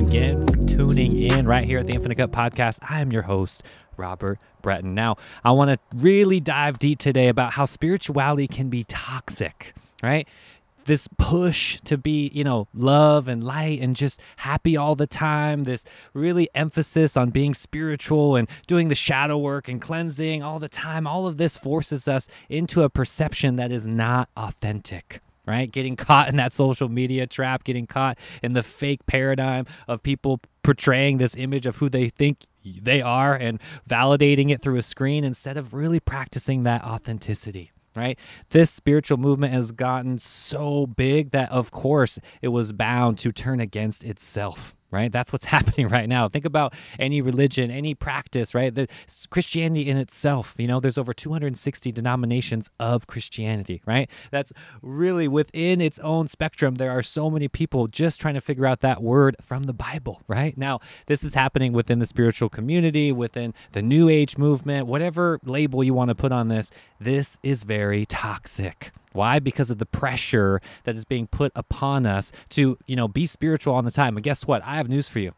again for tuning in right here at the Infinite Cup Podcast. I am your host, Robert Breton. Now, I want to really dive deep today about how spirituality can be toxic, right? This push to be, you know, love and light and just happy all the time, this really emphasis on being spiritual and doing the shadow work and cleansing all the time, all of this forces us into a perception that is not authentic right? Getting caught in that social media trap, getting caught in the fake paradigm of people portraying this image of who they think they are and validating it through a screen instead of really practicing that authenticity. Right? This spiritual movement has gotten so big that, of course, it was bound to turn against itself right? That's what's happening right now. Think about any religion, any practice, right? The Christianity in itself, you know, there's over 260 denominations of Christianity, right? That's really within its own spectrum. There are so many people just trying to figure out that word from the Bible, right? Now, this is happening within the spiritual community, within the new age movement, whatever label you want to put on this. This is very toxic. Why? Because of the pressure that is being put upon us to, you know, be spiritual all the time. And guess what? I have news for you.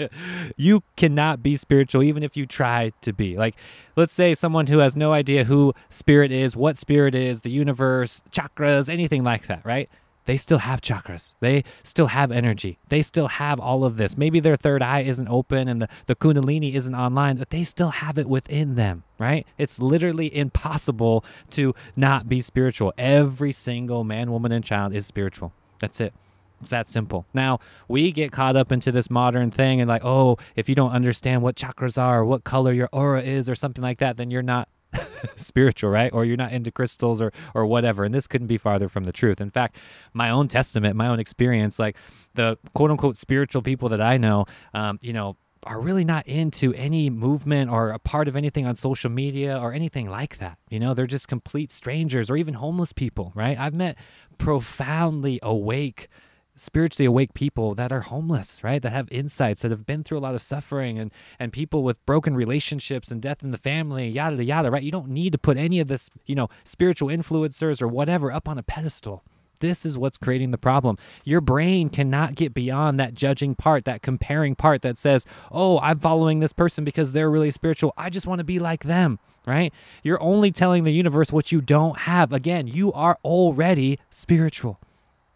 you cannot be spiritual even if you try to be. Like, let's say someone who has no idea who spirit is, what spirit is, the universe, chakras, anything like that, right? They still have chakras. They still have energy. They still have all of this. Maybe their third eye isn't open and the, the Kundalini isn't online, but they still have it within them, right? It's literally impossible to not be spiritual. Every single man, woman, and child is spiritual. That's it. It's that simple. Now, we get caught up into this modern thing and like, oh, if you don't understand what chakras are, what color your aura is, or something like that, then you're not spiritual, right? Or you're not into crystals or or whatever. And this couldn't be farther from the truth. In fact, my own testament, my own experience, like the quote unquote spiritual people that I know, um, you know, are really not into any movement or a part of anything on social media or anything like that. You know, they're just complete strangers or even homeless people, right? I've met profoundly awake spiritually awake people that are homeless, right? That have insights, that have been through a lot of suffering and and people with broken relationships and death in the family, yada yada, right? You don't need to put any of this, you know, spiritual influencers or whatever up on a pedestal. This is what's creating the problem. Your brain cannot get beyond that judging part, that comparing part that says, "Oh, I'm following this person because they're really spiritual. I just want to be like them." Right? You're only telling the universe what you don't have. Again, you are already spiritual.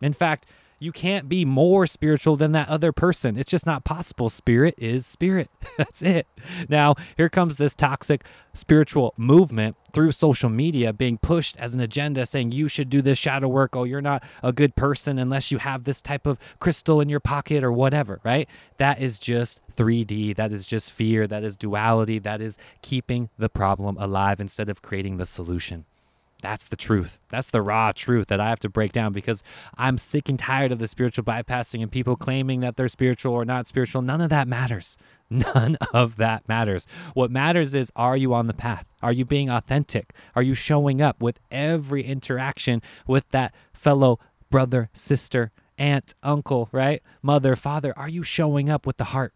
In fact, you can't be more spiritual than that other person. It's just not possible. Spirit is spirit. That's it. Now, here comes this toxic spiritual movement through social media being pushed as an agenda saying you should do this shadow work. Oh, you're not a good person unless you have this type of crystal in your pocket or whatever, right? That is just 3D. That is just fear. That is duality. That is keeping the problem alive instead of creating the solution. That's the truth. That's the raw truth that I have to break down because I'm sick and tired of the spiritual bypassing and people claiming that they're spiritual or not spiritual. None of that matters. None of that matters. What matters is are you on the path? Are you being authentic? Are you showing up with every interaction with that fellow brother, sister, aunt, uncle, right? Mother, father? Are you showing up with the heart?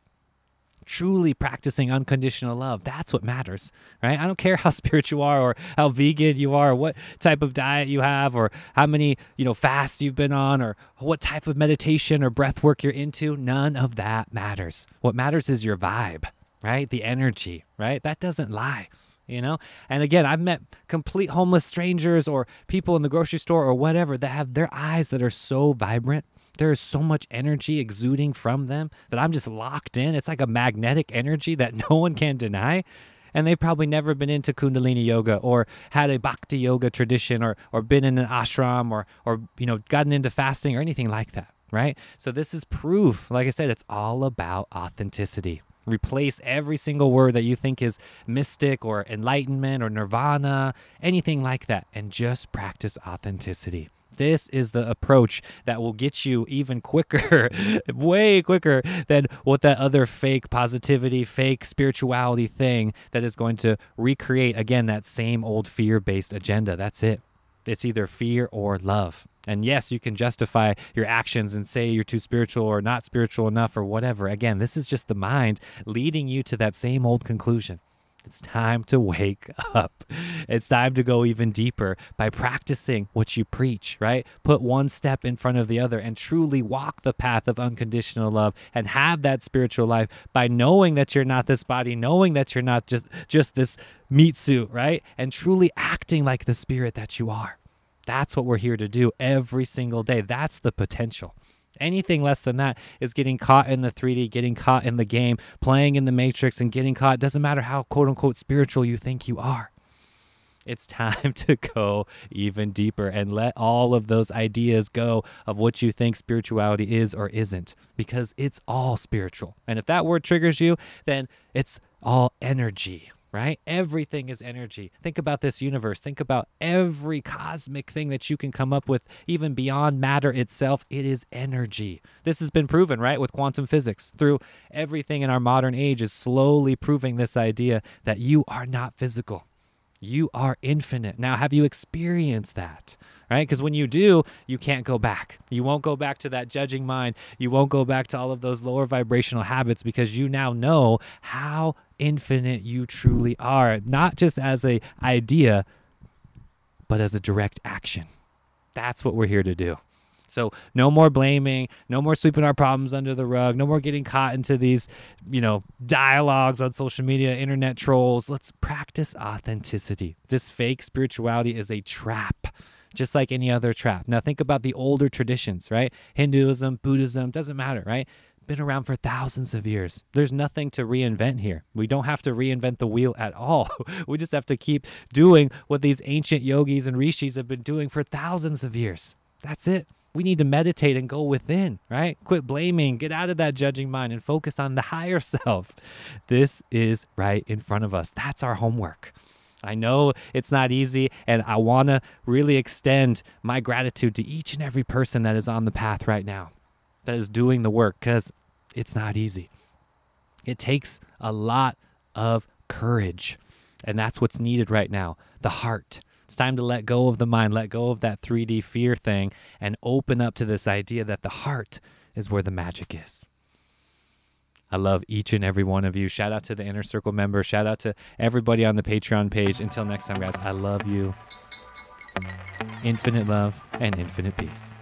Truly practicing unconditional love. That's what matters, right? I don't care how spiritual you are or how vegan you are or what type of diet you have or how many, you know, fasts you've been on or what type of meditation or breath work you're into. None of that matters. What matters is your vibe, right? The energy, right? That doesn't lie you know and again i've met complete homeless strangers or people in the grocery store or whatever that have their eyes that are so vibrant there is so much energy exuding from them that I'm just locked in. It's like a magnetic energy that no one can deny. And they've probably never been into Kundalini yoga or had a bhakti yoga tradition or, or been in an ashram or, or, you know, gotten into fasting or anything like that, right? So this is proof. Like I said, it's all about authenticity. Replace every single word that you think is mystic or enlightenment or nirvana, anything like that, and just practice authenticity. This is the approach that will get you even quicker, way quicker than what that other fake positivity, fake spirituality thing that is going to recreate, again, that same old fear based agenda. That's it. It's either fear or love. And yes, you can justify your actions and say you're too spiritual or not spiritual enough or whatever. Again, this is just the mind leading you to that same old conclusion. It's time to wake up. It's time to go even deeper by practicing what you preach, right? Put one step in front of the other and truly walk the path of unconditional love and have that spiritual life by knowing that you're not this body, knowing that you're not just just this meat suit, right? And truly acting like the spirit that you are. That's what we're here to do every single day. That's the potential. Anything less than that is getting caught in the 3D, getting caught in the game, playing in the matrix, and getting caught. Doesn't matter how quote unquote spiritual you think you are. It's time to go even deeper and let all of those ideas go of what you think spirituality is or isn't, because it's all spiritual. And if that word triggers you, then it's all energy right? Everything is energy. Think about this universe. Think about every cosmic thing that you can come up with, even beyond matter itself. It is energy. This has been proven, right, with quantum physics. Through everything in our modern age is slowly proving this idea that you are not physical. You are infinite. Now, have you experienced that? right? Because when you do, you can't go back. You won't go back to that judging mind. You won't go back to all of those lower vibrational habits because you now know how infinite you truly are, not just as a idea, but as a direct action. That's what we're here to do. So no more blaming, no more sweeping our problems under the rug, no more getting caught into these, you know, dialogues on social media, internet trolls. Let's practice authenticity. This fake spirituality is a trap just like any other trap. Now, think about the older traditions, right? Hinduism, Buddhism, doesn't matter, right? Been around for thousands of years. There's nothing to reinvent here. We don't have to reinvent the wheel at all. we just have to keep doing what these ancient yogis and rishis have been doing for thousands of years. That's it. We need to meditate and go within, right? Quit blaming, get out of that judging mind and focus on the higher self. This is right in front of us. That's our homework. I know it's not easy, and I want to really extend my gratitude to each and every person that is on the path right now, that is doing the work, because it's not easy. It takes a lot of courage, and that's what's needed right now the heart. It's time to let go of the mind, let go of that 3D fear thing, and open up to this idea that the heart is where the magic is. I love each and every one of you. Shout out to the Inner Circle members. Shout out to everybody on the Patreon page. Until next time, guys, I love you. Infinite love and infinite peace.